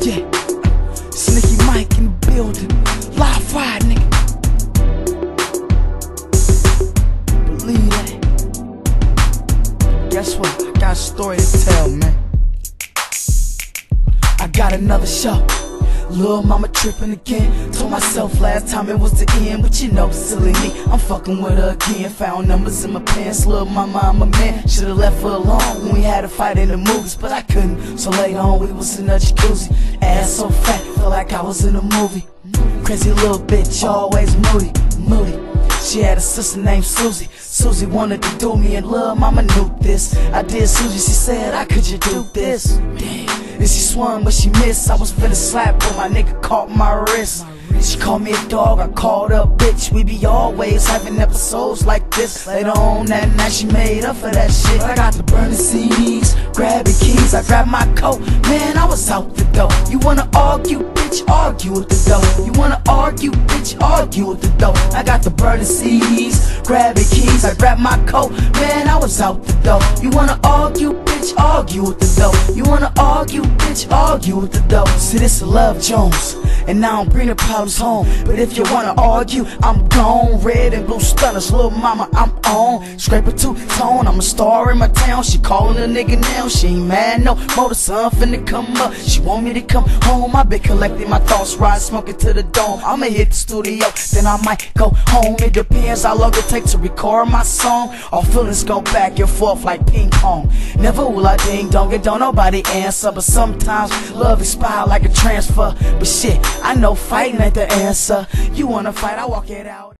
Yeah, Sneaky Mike in the building. Live fire, nigga. Believe that. Guess what? I got a story to tell, man. I got another show. Lil' mama trippin' again. Told myself last time it was the end, but you know, silly me. I'm fucking with her again. Found numbers in my pants. Lil' mama, I'm a man. Should've left for long when we had a fight in the movies, but I couldn't. So later on, we was in a jacuzzi. Ass so fat, felt like I was in a movie. Crazy little bitch, always moody, moody. She had a sister named Susie. Susie wanted to do me, and love, mama knew this. I did Susie, she said, I could you do this? Damn. And she swung, but she missed. I was finna slap, but my nigga caught my wrist. She called me a dog, I called her a bitch. We be always having episodes like this. Later on that night, she made up for that shit. I got the burning CDs, grabbing keys. I grabbed my coat, man, I was out the door. You wanna argue, bitch? Argue with the door. You wanna argue, bitch? Argue with the door. I got the burning CDs, grabbing keys. I grabbed my coat, man, I was out the door. You wanna argue, bitch? Argue with the door. You wanna argue, bitch? Argue with the door. See, this is Love Jones. And now I don't bring the problems home. But if you wanna argue, I'm gone. Red and blue stunners, little mama, I'm on. Scrape a two tone, I'm a star in my town. She calling a nigga now, she ain't mad no more. The sun finna come up. She want me to come home. I been collecting my thoughts, ride smoking to the dome. I'ma hit the studio, then I might go home. It depends how long it takes to record my song. All feelings go back and forth like ping pong. Never will I ding dong and don't nobody answer. But sometimes love expire like a transfer. But shit, I know fighting ain't the answer. Uh, you wanna fight, I walk it out.